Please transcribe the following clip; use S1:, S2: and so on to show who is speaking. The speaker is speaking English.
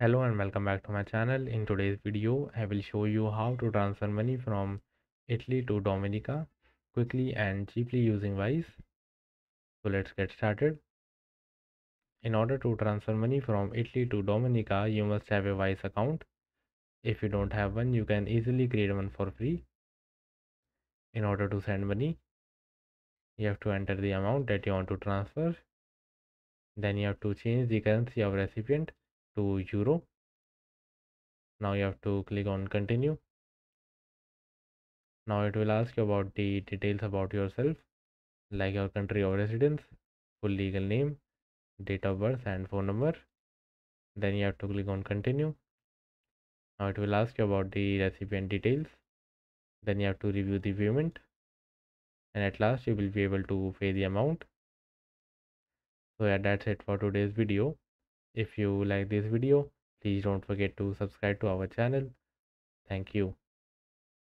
S1: Hello and welcome back to my channel. In today's video, I will show you how to transfer money from Italy to Dominica quickly and cheaply using Wise. So let's get started. In order to transfer money from Italy to Dominica, you must have a Wise account. If you don't have one, you can easily create one for free. In order to send money, you have to enter the amount that you want to transfer. Then you have to change the currency of recipient to euro now you have to click on continue. Now it will ask you about the details about yourself like your country of residence full legal name date of birth and phone number. Then you have to click on continue. Now it will ask you about the recipient details. Then you have to review the payment. And at last you will be able to pay the amount. So yeah that's it for today's video if you like this video please don't forget to subscribe to our channel. Thank you